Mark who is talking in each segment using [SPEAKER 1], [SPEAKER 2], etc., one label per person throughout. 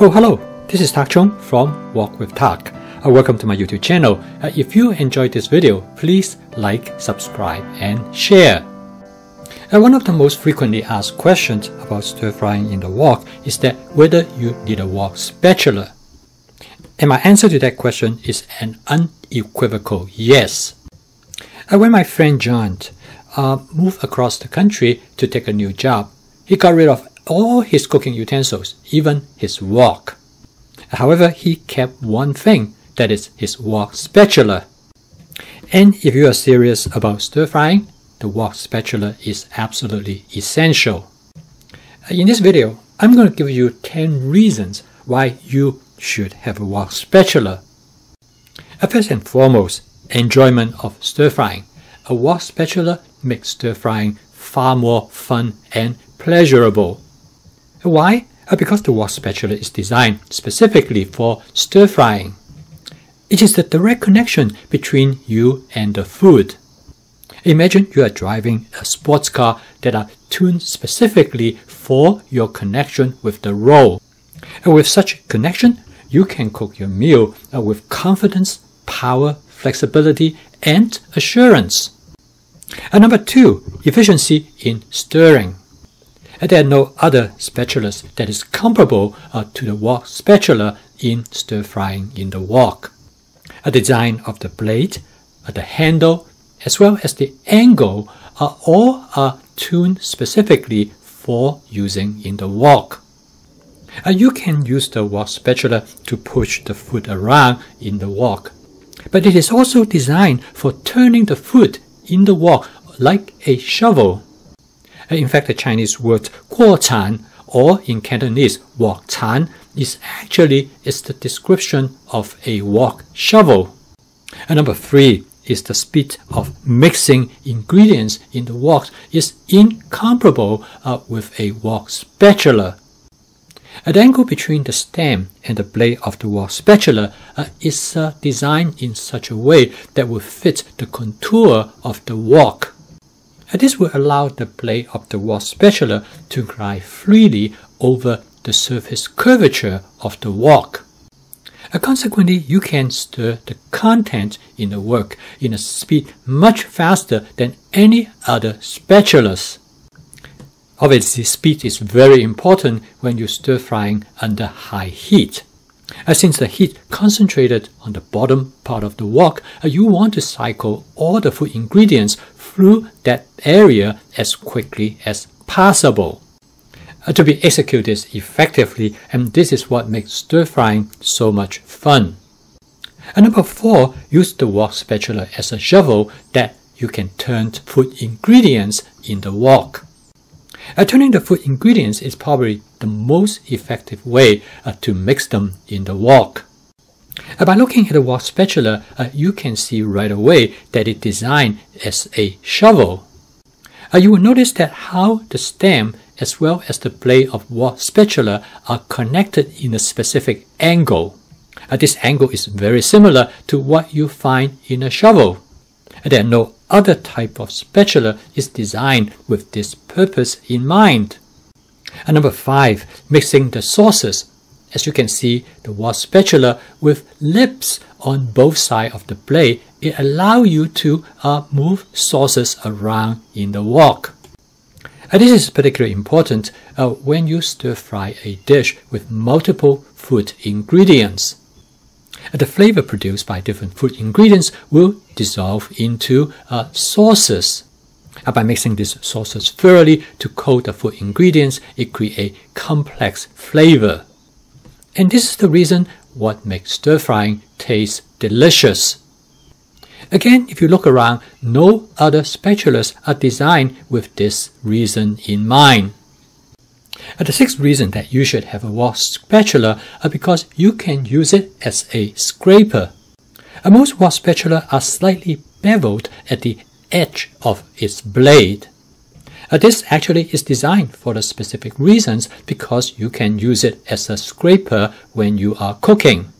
[SPEAKER 1] Oh, hello. This is Tak Chung from Wok with Tak. Uh, welcome to my YouTube channel. Uh, if you enjoyed this video, please like, subscribe, and share. Uh, one of the most frequently asked questions about stir frying in the wok is that whether you need a wok spatula. And my answer to that question is an unequivocal yes. Uh, when my friend John uh, moved across the country to take a new job, he got rid of all his cooking utensils, even his wok. However, he kept one thing, that is his wok spatula. And if you are serious about stir frying, the wok spatula is absolutely essential. In this video, I'm going to give you 10 reasons why you should have a wok spatula. First and foremost, enjoyment of stir frying. A wok spatula makes stir frying far more fun and pleasurable. Why? Uh, because the wok spatula is designed specifically for stir frying. It is the direct connection between you and the food. Imagine you are driving a sports car that are tuned specifically for your connection with the road. And with such connection, you can cook your meal uh, with confidence, power, flexibility, and assurance. And number two, efficiency in stirring. There are no other spatulas that is comparable uh, to the wok spatula in stir frying in the wok. A design of the blade, uh, the handle, as well as the angle are all are tuned specifically for using in the wok. Uh, you can use the wok spatula to push the food around in the wok, but it is also designed for turning the food in the wok like a shovel. In fact, the Chinese word guo chan, or in Cantonese wok chan, is actually is the description of a wok shovel. And number three is the speed of mixing ingredients in the wok is incomparable uh, with a wok spatula. The angle between the stem and the blade of the wok spatula uh, is uh, designed in such a way that will fit the contour of the wok. And this will allow the blade of the wok spatula to glide freely over the surface curvature of the wok. And consequently, you can stir the content in the wok in a speed much faster than any other spatulas. Obviously, speed is very important when you stir frying under high heat. Uh, since the heat concentrated on the bottom part of the wok, uh, you want to cycle all the food ingredients through that area as quickly as possible. Uh, to be executed effectively, and this is what makes stir frying so much fun. And number four, use the wok spatula as a shovel that you can turn to food ingredients in the wok. Uh, turning the food ingredients is probably the most effective way uh, to mix them in the wok. Uh, by looking at the wok spatula, uh, you can see right away that it's designed as a shovel. Uh, you will notice that how the stem as well as the blade of wok spatula are connected in a specific angle. Uh, this angle is very similar to what you find in a shovel. There are no other type of spatula is designed with this purpose in mind. And number five, mixing the sauces. As you can see, the wok spatula with lips on both sides of the blade, it allow you to uh, move sauces around in the wok. And this is particularly important uh, when you stir fry a dish with multiple food ingredients the flavor produced by different food ingredients will dissolve into uh, sauces. And by mixing these sauces thoroughly to coat the food ingredients, it creates complex flavor. And this is the reason what makes stir frying taste delicious. Again, if you look around, no other spatulas are designed with this reason in mind. Uh, the sixth reason that you should have a wok spatula are because you can use it as a scraper. Uh, most wok spatula are slightly beveled at the edge of its blade. Uh, this actually is designed for the specific reasons because you can use it as a scraper when you are cooking.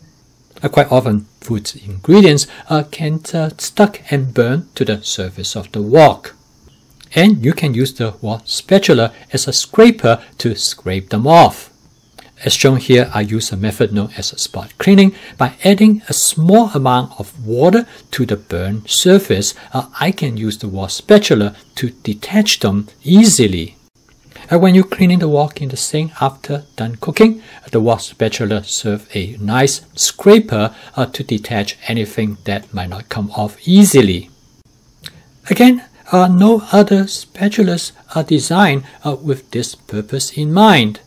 [SPEAKER 1] Uh, quite often, food ingredients uh, can uh, stuck and burn to the surface of the wok and you can use the wok spatula as a scraper to scrape them off. As shown here, I use a method known as spot cleaning. By adding a small amount of water to the burned surface, uh, I can use the wok spatula to detach them easily. And when you're cleaning the wok in the sink after done cooking, the wok spatula serves a nice scraper uh, to detach anything that might not come off easily. Again, uh, no other spatulas are designed uh, with this purpose in mind.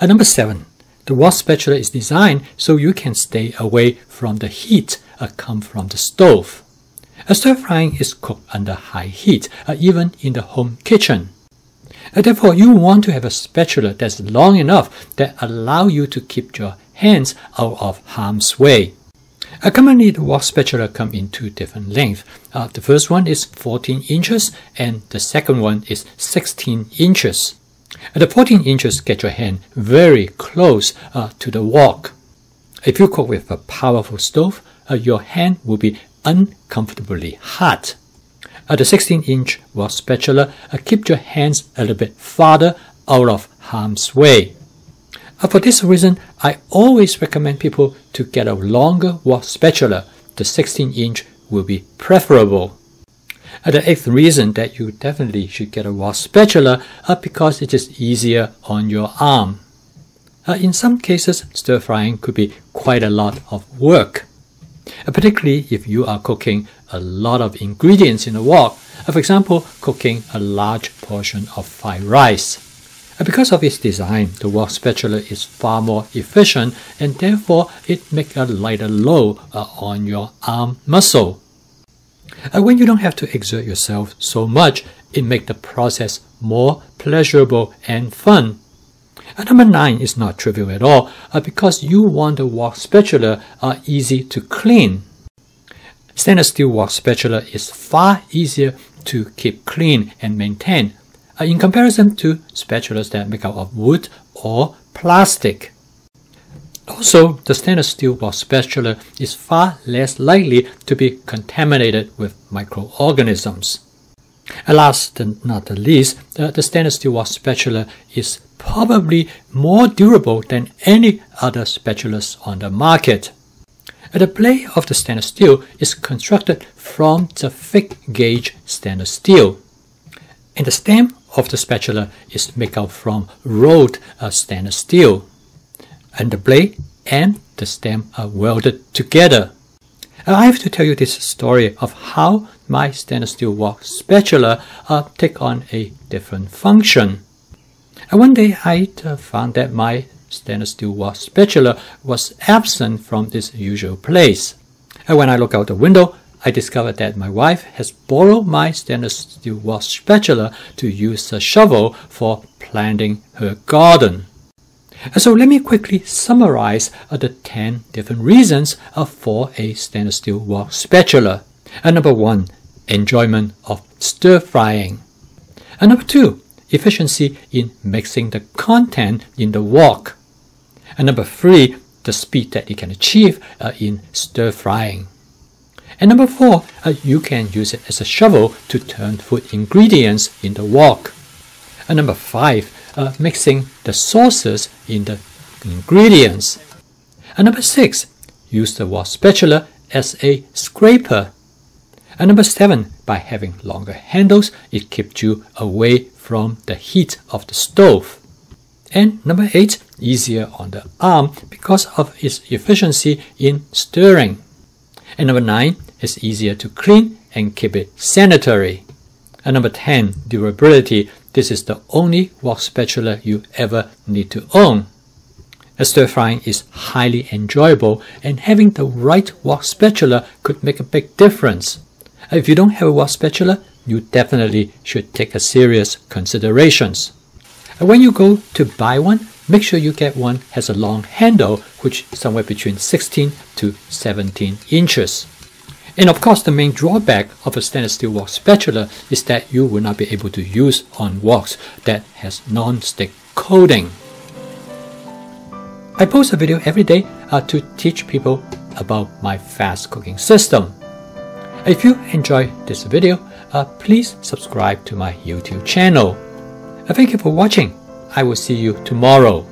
[SPEAKER 1] Uh, number seven, the wok spatula is designed so you can stay away from the heat uh, come from the stove. A stir frying is cooked under high heat, uh, even in the home kitchen. Uh, therefore, you want to have a spatula that's long enough that allow you to keep your hands out of harm's way. Uh, commonly, the wok spatula come in two different lengths. Uh, the first one is 14 inches and the second one is 16 inches. Uh, the 14 inches get your hand very close uh, to the wok. If you cook with a powerful stove, uh, your hand will be uncomfortably hot. At the 16 inch wok spatula uh, keep your hands a little bit farther out of harm's way. Uh, for this reason, I always recommend people to get a longer wok spatula. The 16 inch will be preferable. Uh, the eighth reason that you definitely should get a wok spatula uh, because it is easier on your arm. Uh, in some cases, stir frying could be quite a lot of work. Uh, particularly if you are cooking a lot of ingredients in a wok. Uh, for example, cooking a large portion of fried rice. Uh, because of its design, the wok spatula is far more efficient and therefore it makes a lighter load uh, on your arm muscle. Uh, when you don't have to exert yourself so much, it makes the process more pleasurable and fun. And number nine is not trivial at all uh, because you want the wok spatula uh, easy to clean. Stainless steel wok spatula is far easier to keep clean and maintain uh, in comparison to spatulas that make out of wood or plastic. Also, the stainless steel wok spatula is far less likely to be contaminated with microorganisms. And last but not the least, the, stainless steel wok spatula is probably more durable than any other spatulas on the market. The blade of the stainless steel is constructed from the thick gauge stainless steel. And the stem of the spatula is made out from rolled uh, stainless steel. And the blade and the stem are welded together. I have to tell you this story of how my stainless steel wok spatula uh, take on a different function. And one day I uh, found that my stainless steel wok spatula was absent from its usual place. And when I look out the window, I discovered that my wife has borrowed my stainless steel wok spatula to use a shovel for planting her garden. So let me quickly summarize uh, the 10 different reasons uh, for a stainless steel wok spatula. Uh, number one, enjoyment of stir frying. And number two, efficiency in mixing the content in the wok. And number three, the speed that you can achieve uh, in stir frying. And number four, uh, you can use it as a shovel to turn food ingredients in the wok. And number five, uh, mixing the sauces in the ingredients. And number six, use the wok spatula as a scraper. And number seven, by having longer handles, it keeps you away from the heat of the stove. And number eight, easier on the arm because of its efficiency in stirring. And number nine, it's easier to clean and keep it sanitary. And number 10, durability. This is the only wok spatula you ever need to own. Stir frying is highly enjoyable and having the right wok spatula could make a big difference. If you don't have a wok spatula, you definitely should take a serious considerations. And when you go to buy one, make sure you get one has a long handle, which somewhere between 16 to 17 inches. And of course, the main drawback of a stainless steel wok spatula is that you will not be able to use on woks that has non-stick coating. I post a video every day uh, to teach people about my fast cooking system. If you enjoy this video, uh, please subscribe to my YouTube channel. Uh, thank you for watching. I will see you tomorrow.